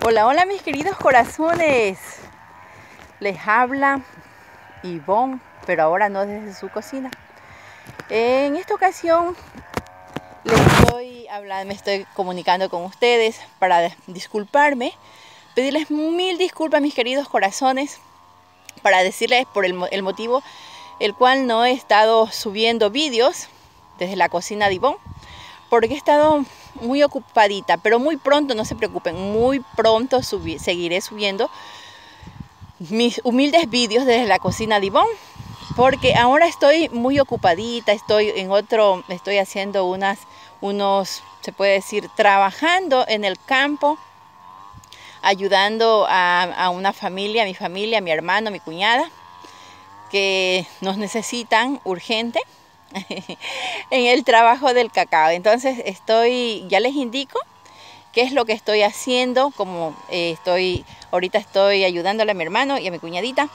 Hola, hola mis queridos corazones. Les habla Ivonne, pero ahora no desde su cocina. En esta ocasión les estoy hablando, me estoy comunicando con ustedes para disculparme, pedirles mil disculpas mis queridos corazones, para decirles por el, el motivo el cual no he estado subiendo vídeos desde la cocina de Ivonne, porque he estado muy ocupadita, pero muy pronto, no se preocupen, muy pronto seguiré subiendo mis humildes vídeos desde la cocina de Ivonne, porque ahora estoy muy ocupadita, estoy en otro, estoy haciendo unas, unos, se puede decir, trabajando en el campo, ayudando a, a una familia, a mi familia, a mi hermano, a mi cuñada, que nos necesitan urgente en el trabajo del cacao. Entonces estoy, ya les indico qué es lo que estoy haciendo, como eh, estoy, ahorita estoy ayudándole a mi hermano y a mi cuñadita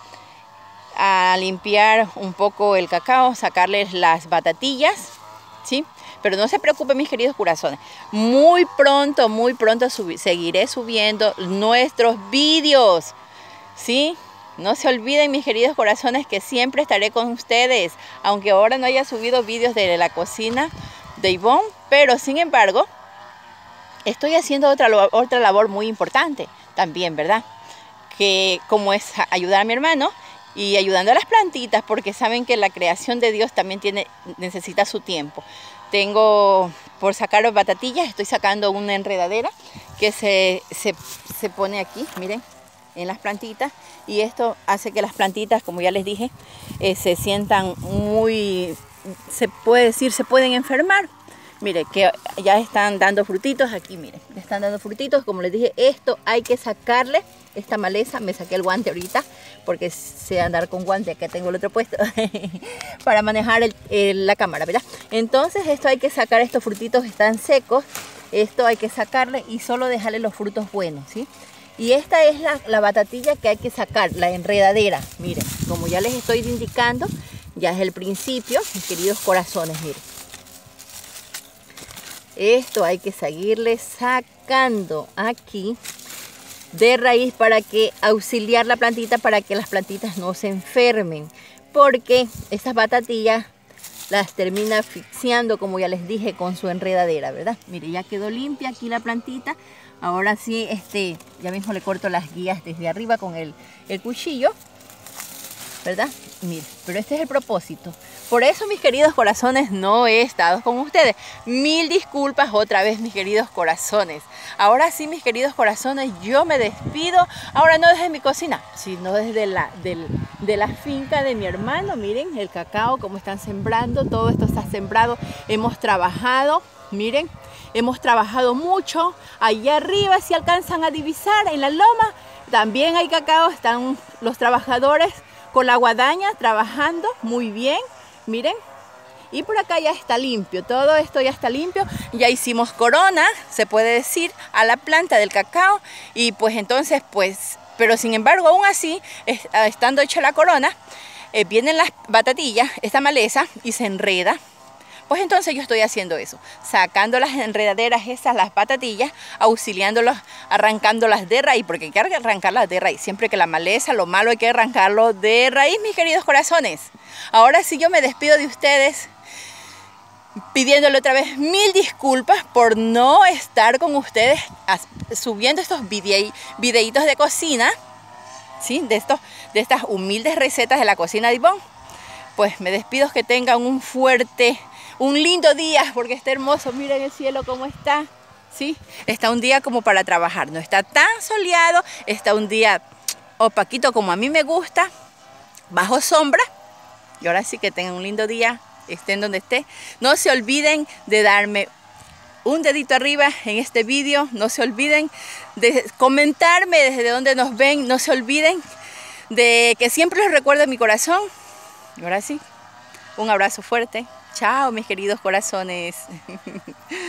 a limpiar un poco el cacao, sacarles las batatillas, ¿sí? Pero no se preocupen mis queridos corazones, muy pronto, muy pronto seguiré subiendo nuestros vídeos, ¿sí? No se olviden mis queridos corazones que siempre estaré con ustedes, aunque ahora no haya subido vídeos de la cocina de Ivonne, pero sin embargo estoy haciendo otra, otra labor muy importante también, ¿verdad? Que como es ayudar a mi hermano y ayudando a las plantitas, porque saben que la creación de Dios también tiene, necesita su tiempo. Tengo por sacar batatillas, estoy sacando una enredadera que se, se, se pone aquí, miren, en las plantitas y esto hace que las plantitas, como ya les dije, eh, se sientan muy, se puede decir, se pueden enfermar. Mire, que ya están dando frutitos aquí, miren, están dando frutitos. Como les dije, esto hay que sacarle, esta maleza, me saqué el guante ahorita, porque sé andar con guante, acá tengo el otro puesto, para manejar la cámara, ¿verdad? Entonces esto hay que sacar, estos frutitos están secos, esto hay que sacarle y solo dejarle los frutos buenos, ¿sí? Y esta es la, batatilla que hay que sacar, la enredadera. Miren, como ya les estoy indicando, ya es el principio, mis queridos corazones, miren. Esto hay que seguirle sacando aquí de raíz para que auxiliar la plantita para que las plantitas no se enfermen. Porque estas batatillas las termina asfixiando, como ya les dije, con su enredadera, ¿verdad? Mire, ya quedó limpia aquí la plantita. Ahora sí, este, ya mismo le corto las guías desde arriba con el, el cuchillo, ¿verdad? Mire, pero este es el propósito. Por eso, mis queridos corazones, no he estado con ustedes. Mil disculpas otra vez, mis queridos corazones. Ahora sí, mis queridos corazones, yo me despido. Ahora no desde mi cocina, sino desde la, de la finca de mi hermano. Miren el cacao, cómo están sembrando. Todo esto está sembrado. Hemos trabajado, miren, hemos trabajado mucho. Allá arriba, si alcanzan a divisar, en la loma, también hay cacao. Están los trabajadores con la guadaña trabajando muy bien. Miren, y por acá ya está limpio, todo esto ya está limpio, ya hicimos corona, se puede decir, a la planta del cacao. Y pues entonces pues, pero sin embargo aún así, ah, estando hecha la corona, eh, vienen las batatillas, esta maleza y se enreda pues entonces yo estoy haciendo eso, sacando las enredaderas esas, las patatillas, auxiliándolos, arrancándolas de raíz, porque hay que arrancarlas de raíz. Siempre que la maleza, lo malo hay que arrancarlo de raíz, mis queridos corazones. Ahora sí yo me despido de ustedes pidiéndole otra vez mil disculpas por no estar con ustedes subiendo estos videitos de cocina, ¿sí? de, estos, de estas humildes recetas de la cocina de Ivonne. Pues me despido que tengan un fuerte un lindo día porque está hermoso. Miren el cielo cómo está. ¿Sí? Está un día como para trabajar. No está tan soleado. Está un día opaquito como a mí me gusta. Bajo sombra. Y ahora sí que tengan un lindo día. Estén donde esté. No se olviden de darme un dedito arriba en este vídeo. No se olviden de comentarme desde donde nos ven. No se olviden de que siempre les recuerdo en mi corazón. Ahora sí, un abrazo fuerte. Chao, mis queridos corazones.